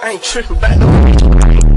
I ain't tripping back no